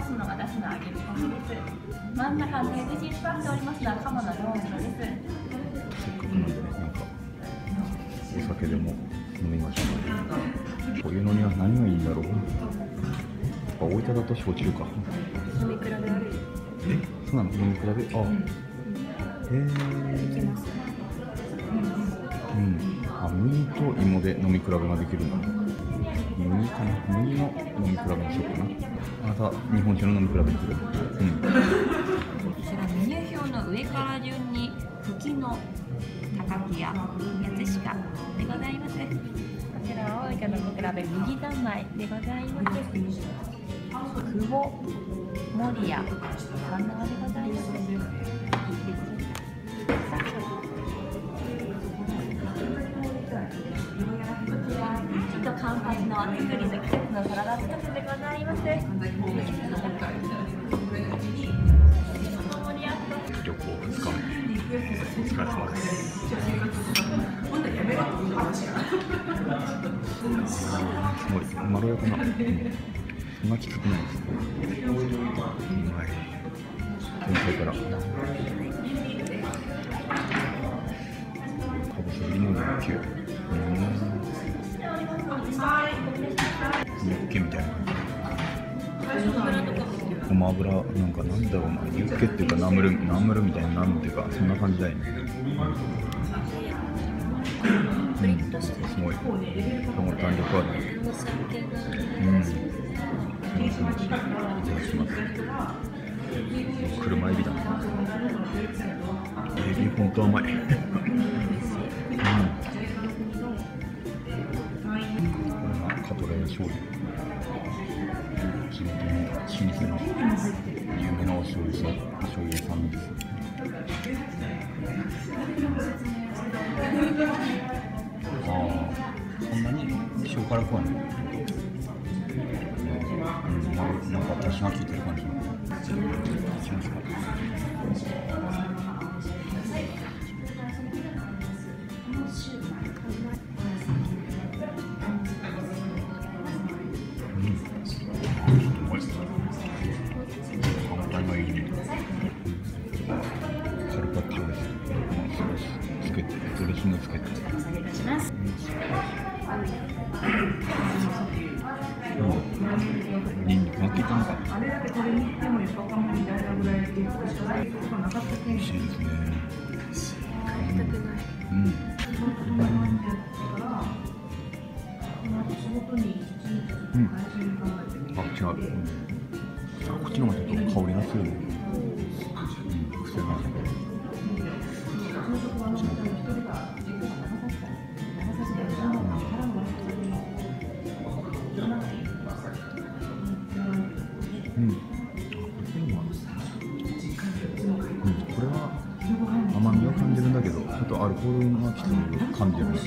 ますのが出汁の揚げ込みです真ん中のヘルシースパっておりますのは鴨のローストですせっかくなんお酒でも飲みましょうこういうのには何がいいんだろうあ大分だと焼酎か飲み比べあるえそうなの飲み比べあ、へえーうんあ麦と芋で飲み比べができるんだ麦かな麦の飲み比べにしよう。かなあなた日本酒の飲み比べ。にするうん。こちらメニュー表の上から順に吹きの高木や八鹿でございますこちらは大分の飲み比べ麦三昧でございます。久保守屋三縄でございます。牡蠣とカンパチのお作りの季節のサラダスープでございます旅行2日目お疲れ様です。ごいまろやかな、そんなきつくないですねうまいからかぼすリモンの9うユッケみたいなごま油なんかなんだろうなユッケっていうかナムルナムルみたいななんていうかそんな感じだよねプリッとしてすごい。でも弾力ある。お酒がうん。いただきます。車エビだ。エビ本当甘い。醤油。地元の老舗の有名なお醤油さ醤油屋さんです。ああ、そんなに塩辛くはない。うん、ななんか私が効いてる感じ。します。か。つけて、ドレッシングつけて。お願いいたしますうん。ニンニクが効いたのか。美味しいですね。うん。うん。あ、違う。うん。あ、こっちの方がちょっと香りが強いね。うん、癖が。甘みを感じるんだけど、ちょっとアルコールがきてる感じるね。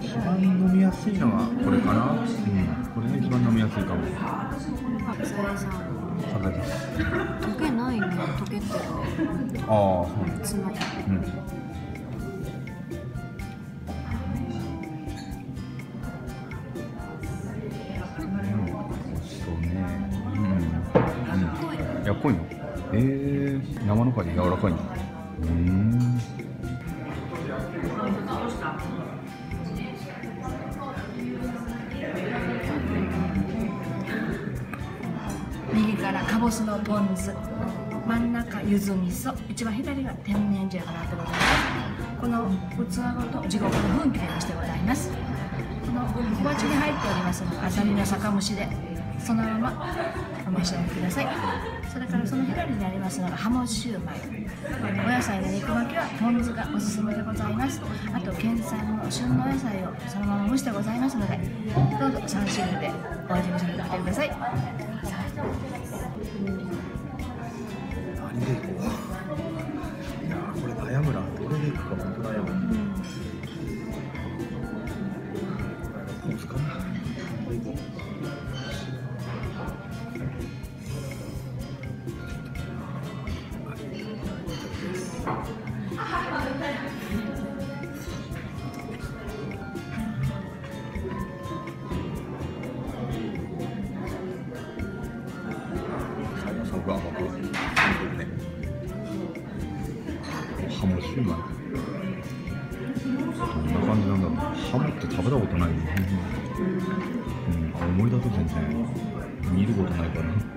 一番飲みやすいのがこれかな。うん、これが一番飲みやすいかも。それさサザエです。溶けないね溶けてるああ、そうね。つまりうん。うん、そうね。うん。うん。やっこいの。ええー、生の皮で柔らかい。うん。右からかぼすのポン酢真ん中柚子味噌一番左が天然塩がなってございますこの器ごと地獄の分切りにしてございますこの小鉢に入っておりますのがアサリの酒蒸しでそのままお召し上がりくださいそれからその左にありますのがハモシューマイ。お野菜の肉巻きはポン酢がおすすめでございます。あと県産の旬のお野菜をそのまま蒸してございますのでどうぞ3種類でお味見させてください。何で？ハモシューマどんな感じなんだろうハって食べたことない。よ、うん、思い出す全然見ることないから。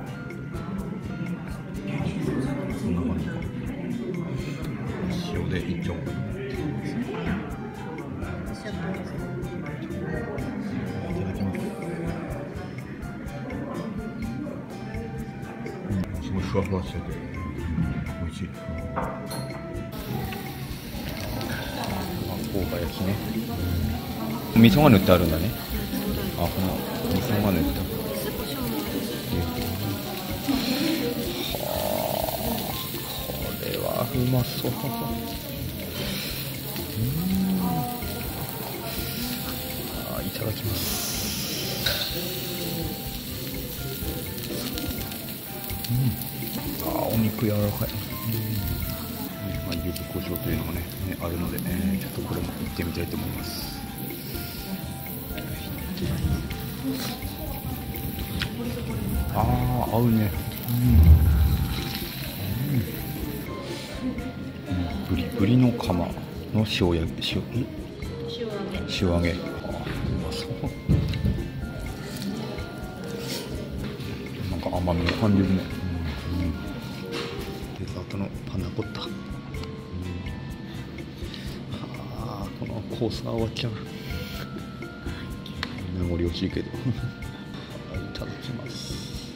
すごいふわふわしてて美味しいあ、香ば焼きね。うん味噌が塗ってあるんだね。あ、この味噌が塗って。はあ、これはうまそう。うん。あ、いただきます。あ、お肉柔らかい。うん。まあ、柚子胡椒というのがねねあるので、えーちょっとこれも行ってみたいと思います。ああ合うね。うん、うん、ぶりぶりの釜の塩焼き塩ん？塩揚げ。あうまそう。なんか甘みを感じるね、デザートのパンナコッタ、うん、あーこのコースが終わっちゃう名残惜しいけど。はいいただきます。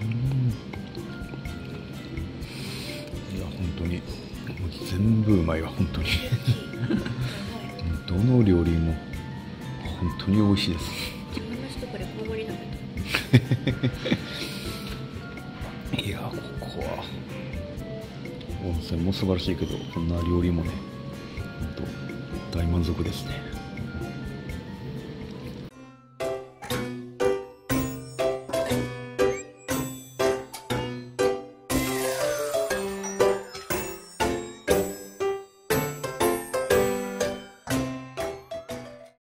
うん。いや本当に。全部うまいわ本当に。どの料理も本当に美味しいですいやここは。温泉も素晴らしいけどこんな料理もね本当大満足ですね。